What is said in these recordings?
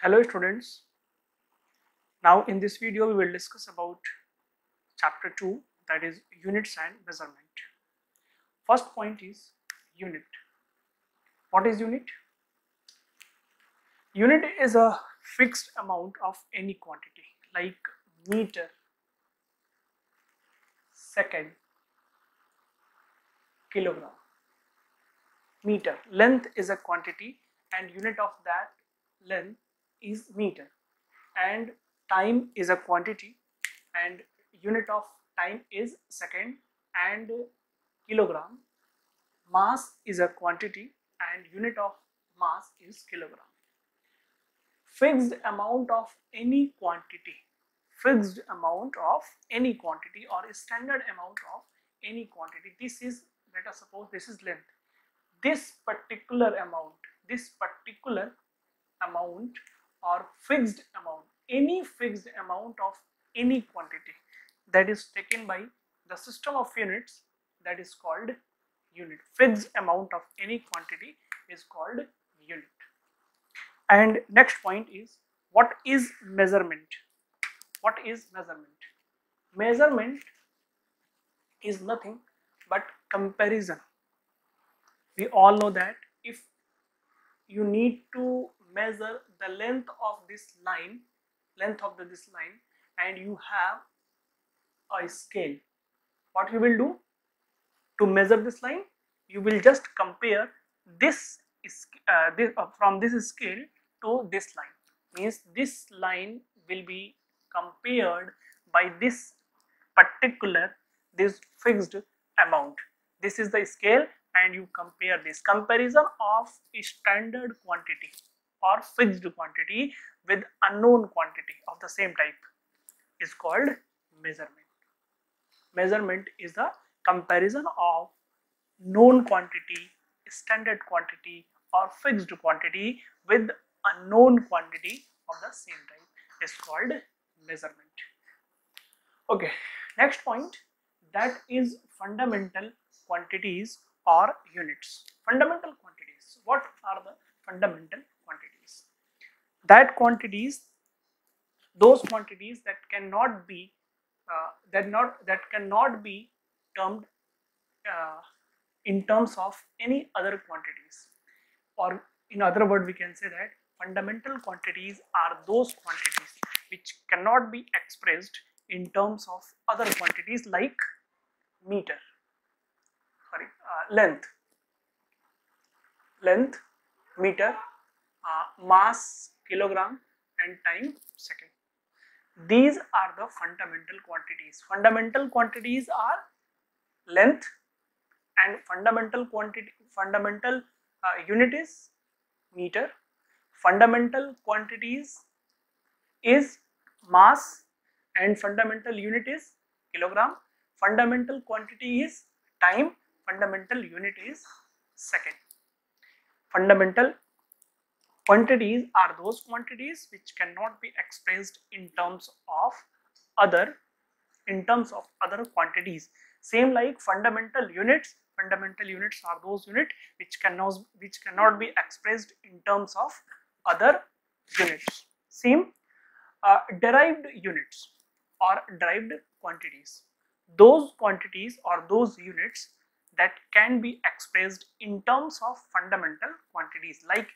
Hello students. Now in this video we will discuss about chapter 2 that is units and measurement. First point is unit. What is unit? Unit is a fixed amount of any quantity like meter, second, kilogram. Meter. Length is a quantity and unit of that length is meter. And time is a quantity. And unit of time is second. And kilogram. Mass is a quantity. And unit of mass is kilogram. Fixed amount of any quantity. Fixed amount of any quantity or a standard amount of any quantity. This is let us suppose this is length. This particular amount this particular amount or fixed amount any fixed amount of any quantity that is taken by the system of units that is called unit. Fixed amount of any quantity is called unit. And next point is what is measurement? What is measurement? Measurement is nothing but comparison. We all know that if you need to measure the length of this line length of the, this line and you have a scale. What you will do? To measure this line you will just compare this is uh, this, uh, from this scale to this line. Means this line will be compared by this particular this fixed amount. This is the scale and you compare this. Comparison of standard quantity or fixed quantity with unknown quantity of the same type is called measurement. Measurement is the comparison of known quantity, standard quantity or fixed quantity with unknown quantity of the same type is called measurement. Okay, next point that is fundamental quantities or units. Fundamental quantities. What are the fundamental? That quantities, those quantities that cannot be uh, that not that cannot be termed uh, in terms of any other quantities, or in other word, we can say that fundamental quantities are those quantities which cannot be expressed in terms of other quantities like meter. Sorry uh, length. Length meter uh, mass kilogram and time second. These are the fundamental quantities. Fundamental quantities are length and fundamental quantity fundamental uh, unit is meter. Fundamental quantities is mass and fundamental unit is kilogram. Fundamental quantity is time. Fundamental unit is second. Fundamental quantities are those quantities which cannot be expressed in terms of other in terms of other quantities. Same like fundamental units fundamental units are those units which cannot which cannot be expressed in terms of other units. Same uh, derived units or derived quantities. Those quantities or those units that can be expressed in terms of fundamental quantities like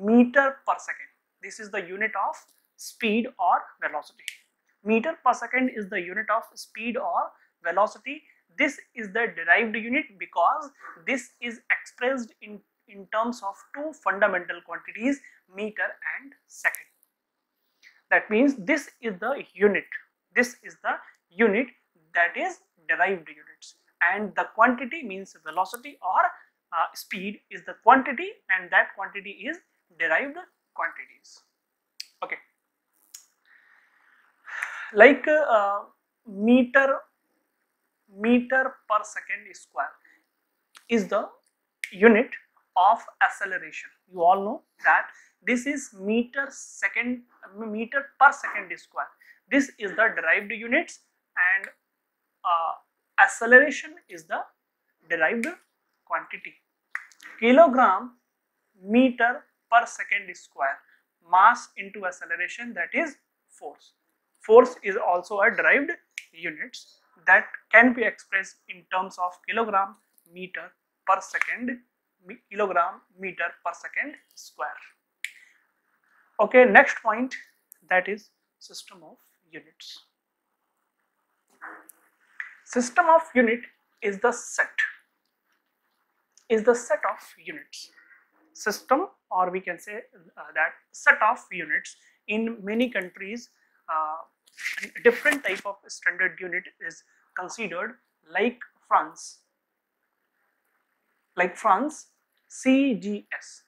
meter per second. This is the unit of speed or velocity. Meter per second is the unit of speed or velocity. This is the derived unit because this is expressed in, in terms of two fundamental quantities meter and second. That means this is the unit. This is the unit that is derived units and the quantity means velocity or uh, speed is the quantity and that quantity is derived quantities. Okay. Like uh, meter meter per second square is the unit of acceleration. You all know that this is meter second meter per second square. This is the derived units and uh, acceleration is the derived quantity. Kilogram meter per second square, mass into acceleration that is force. Force is also a derived units that can be expressed in terms of kilogram meter per second kilogram meter per second square. Okay, next point that is system of units. System of unit is the set is the set of units system or we can say uh, that set of units in many countries uh, different type of standard unit is considered like France. Like France CGS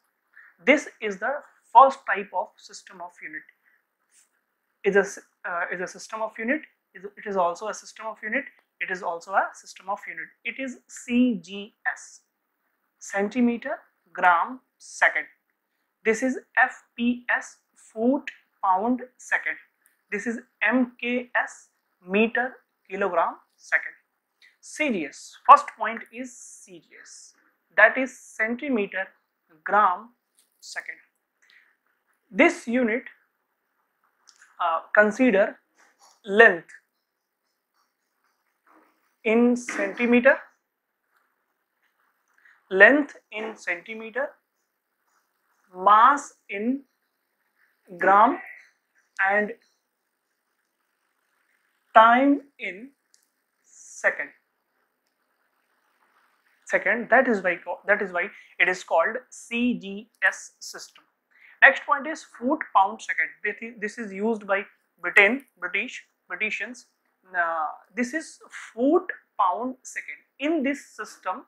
this is the first type of system of unit. Is a uh, is a system of unit. It is also a system of unit. It is also a system of unit. It is CGS centimeter gram second this is fps foot pound second. This is mks meter kilogram second. Cgs first point is cgs that is centimeter gram second. This unit uh, consider length. In centimeter length in centimeter, mass in gram and time in second. Second that is why that is why it is called cgs system. Next point is foot pound second. This is used by britain british britishans. Uh, this is foot pound second. In this system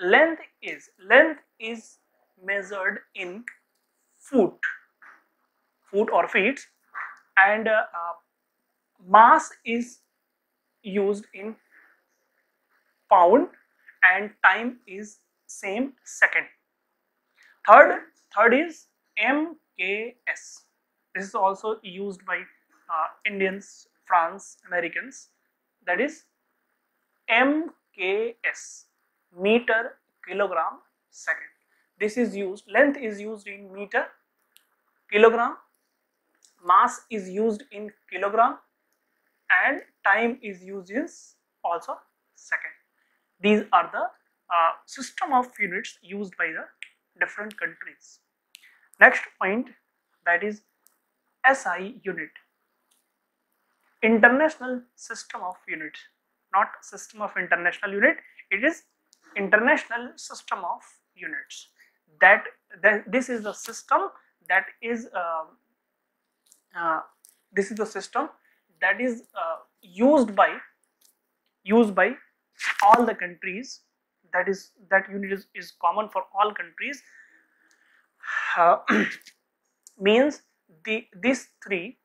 length is length is measured in foot foot or feet and uh, mass is used in pound and time is same second. Third third is mks this is also used by uh, indians france americans. That is mks meter kilogram second this is used length is used in meter kilogram mass is used in kilogram and time is used in also second. These are the uh, system of units used by the different countries. Next point that is SI unit. International system of units not system of international unit it is international system of units that, that this is the system that is uh, uh, this is the system that is uh, used by used by all the countries. That is that unit is, is common for all countries. Uh, means the these three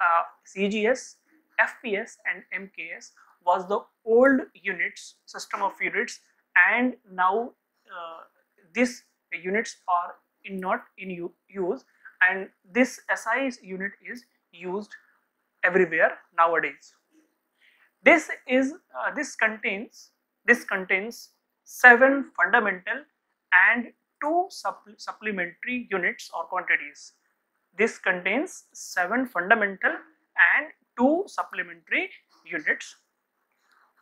uh, CGS, FPS and MKS was the old units system of units and now uh, these units are in not in use and this SI unit is used everywhere nowadays. This is uh, this contains this contains seven fundamental and two supplementary units or quantities. This contains seven fundamental and two supplementary units.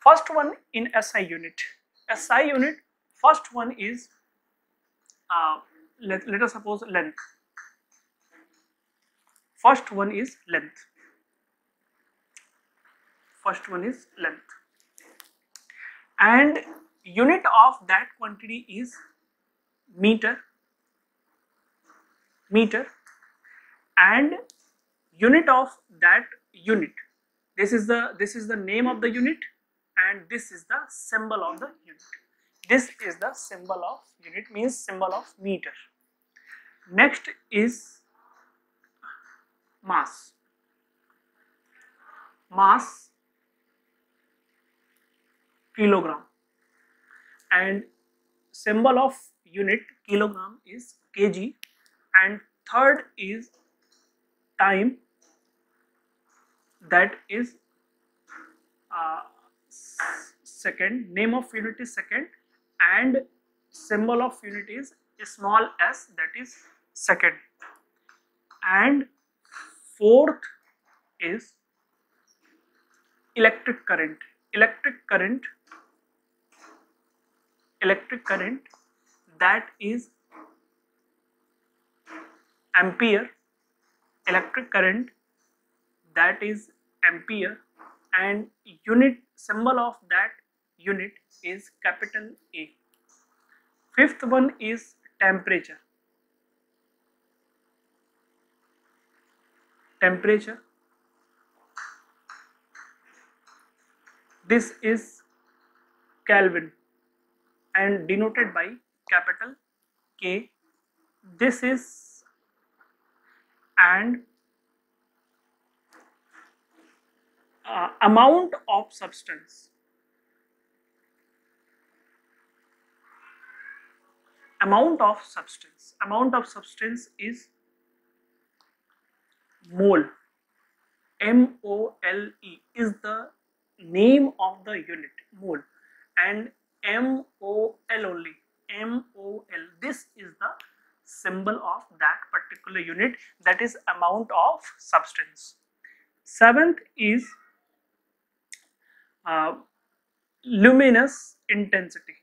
First one in SI unit SI unit, first one is, uh, let, let us suppose length. First one is length. First one is length. And unit of that quantity is meter, meter and unit of that unit. This is the this is the name of the unit and this is the symbol of the unit. This is the symbol of unit means symbol of meter. Next is mass. Mass kilogram. And symbol of unit kilogram is kg. And third is time. That is uh, second. Name of unit is second and symbol of unit is small s that is second. And fourth is electric current. Electric current electric current that is ampere. Electric current that is ampere. And unit symbol of that unit is capital A. Fifth one is temperature. Temperature. This is Kelvin and denoted by capital K. This is and uh, amount of substance amount of substance amount of substance is mole m o l e is the name of the unit mole and m o l only m o l this is the symbol of that particular unit that is amount of substance. Seventh is uh, luminous intensity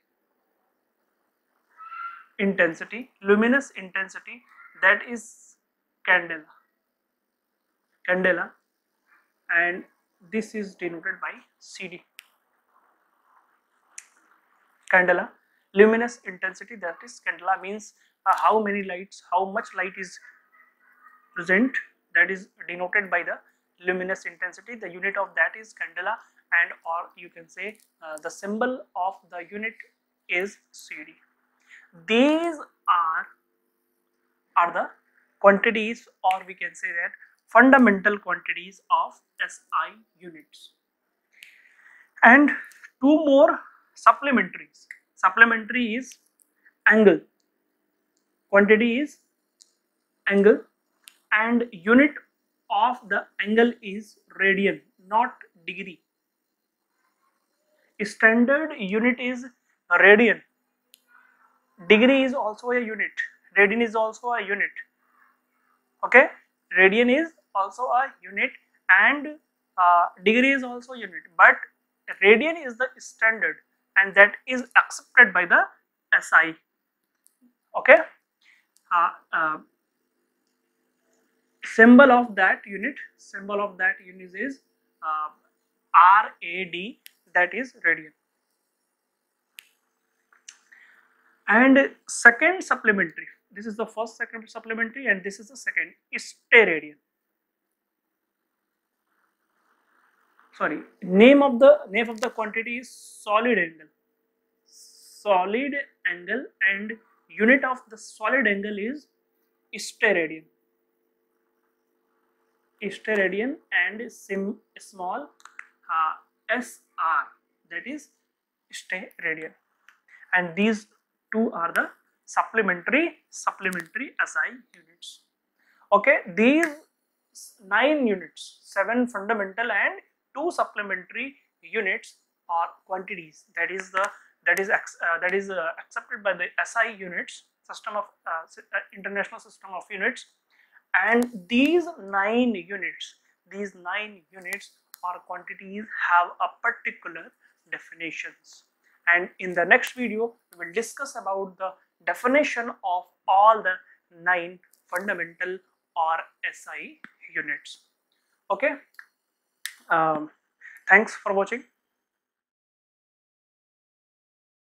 intensity luminous intensity that is candela. Candela. And this is denoted by cd candela. Luminous intensity that is candela means uh, how many lights how much light is present that is denoted by the luminous intensity. The unit of that is candela and or you can say uh, the symbol of the unit is cd these are are the quantities or we can say that fundamental quantities of SI units. And two more supplementaries. Supplementary is angle. Quantity is angle and unit of the angle is radian not degree. Standard unit is radian degree is also a unit. Radian is also a unit. Okay? Radian is also a unit and uh, degree is also a unit. But radian is the standard and that is accepted by the SI okay? Uh, uh, symbol of that unit symbol of that unit is uh, RAD that is radian and second supplementary. This is the first second supplementary and this is the second. Steradian. Sorry. Name of the name of the quantity is solid angle. Solid angle and unit of the solid angle is steradian. Steradian and sim small uh, sr that is steradian. And these two are the supplementary supplementary SI units. Okay, these nine units, seven fundamental and two supplementary units are quantities. That is the that is uh, that is uh, accepted by the SI units system of uh, uh, international system of units, and these nine units, these nine units or quantities have a particular definitions and in the next video we will discuss about the definition of all the nine fundamental or SI units. Okay? Um, thanks for watching